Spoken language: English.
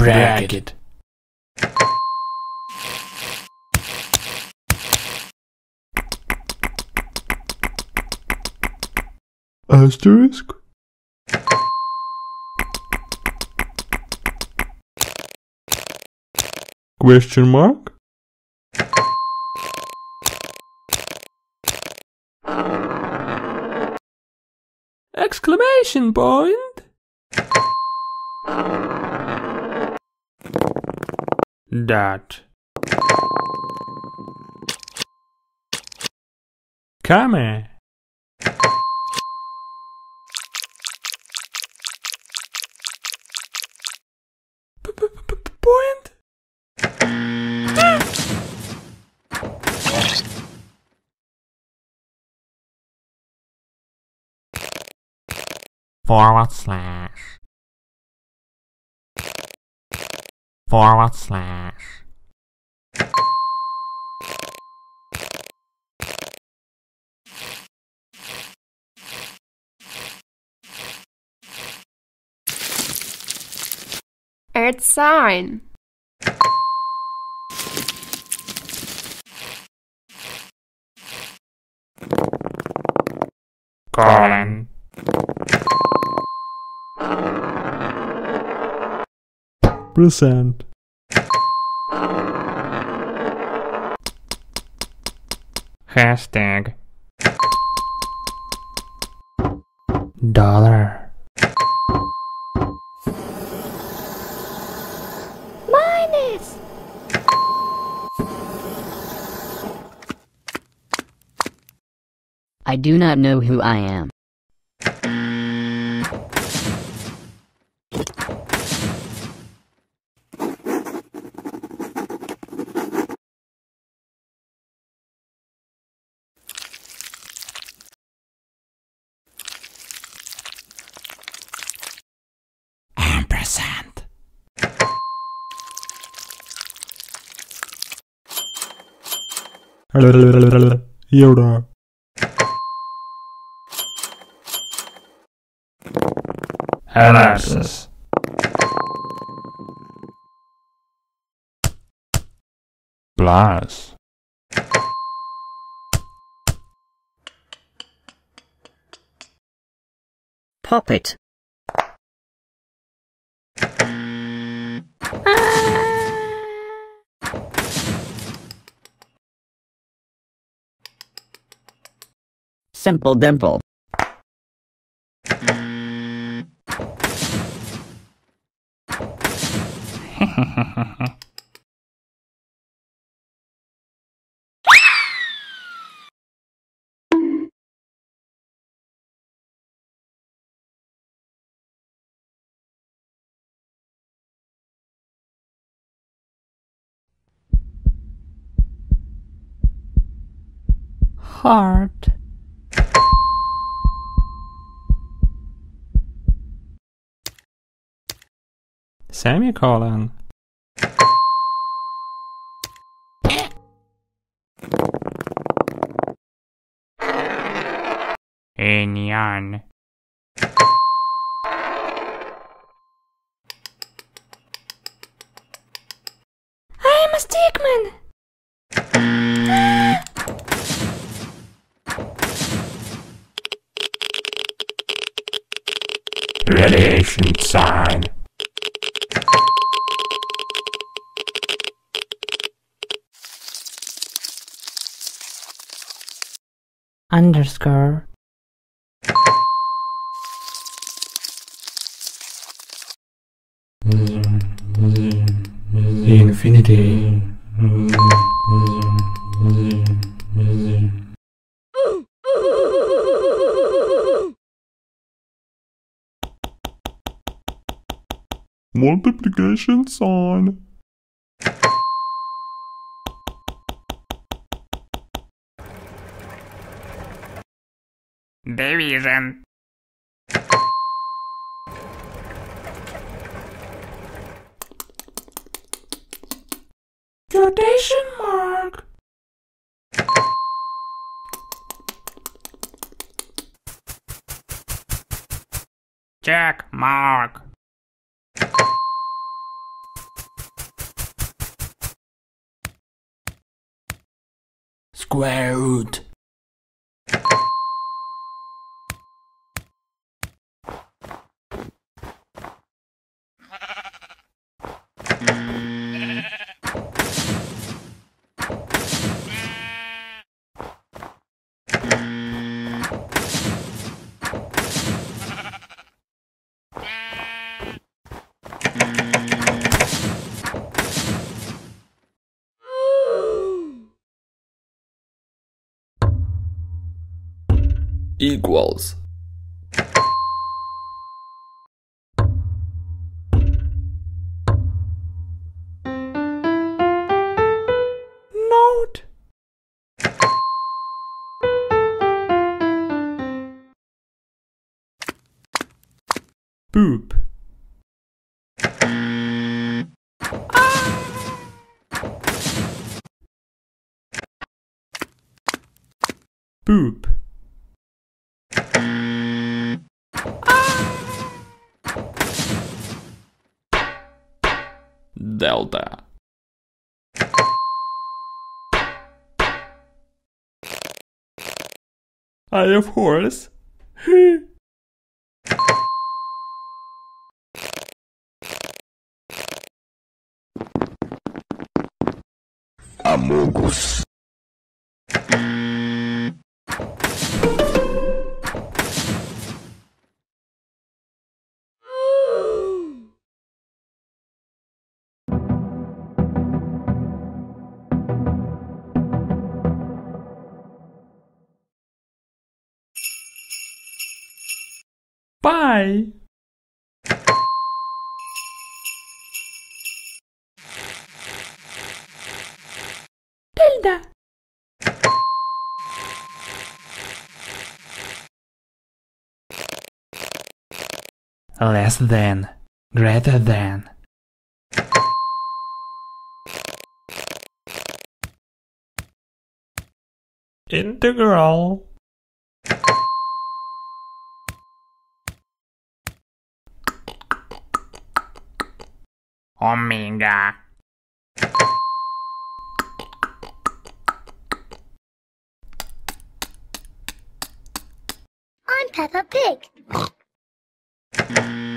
Bracket. Asterisk? Question mark? Exclamation point. Dot. Comma. Point. forward slash forward slash Earth sign. colon Percent. hashtag Dollar. Minus. I do not know who I am. Yoda. Ellipsis. Blast. Puppet. Simple dimple. Heart. Semicolon. Inyan I am a stickman. Radiation sign. Underscore. the Infinity. Multiplication sign. division. Quotation mark. Check mark. Square root. Equals. Note. Poop. Delta. I have horse. Amogus. Pi. Tilde. Less than. Greater than. Integral. Omega. I'm Peppa Pig. Mm.